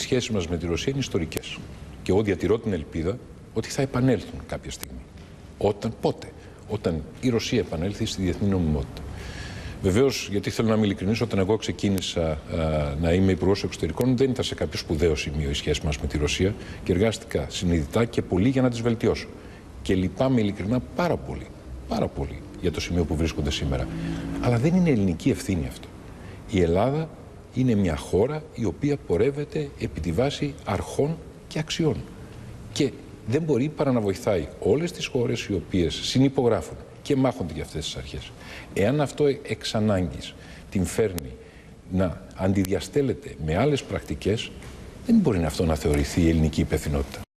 σχέσεις μας με τη Ρωσία είναι ιστορικές. Και εγώ διατηρώ την ελπίδα ότι θα επανέλθουν κάποια στιγμή. Όταν, πότε, όταν η Ρωσία επανέλθει στη διεθνή νομιμότητα. Βεβαίως, γιατί θέλω να είμαι ειλικρινής, όταν εγώ ξεκίνησα α, να είμαι υπουργός εξωτερικών, δεν ήταν σε κάποιο σπουδαίο σημείο η σχέση μας με τη Ρωσία και εργάστηκα συνειδητά και πολύ για να τις βελτιώσω. Και λυπάμαι ειλικρινά πάρα πολύ, πάρα πολύ για το σημείο που βρίσκονται σήμερα. Αλλά δεν είναι ελληνική ευθύνη αυτό. Η Ελλάδα είναι μια χώρα η οποία πορεύεται επί τη βάση αρχών και αξιών. Και δεν μπορεί παρά να βοηθάει όλες τις χώρες οι οποίες συνυπογράφουν και μάχονται για αυτές τις αρχές. Εάν αυτό εξ ανάγκης την φέρνει να αντιδιαστέλλεται με άλλες πρακτικές, δεν μπορεί αυτό να θεωρηθεί η ελληνική υπευθυνότητα.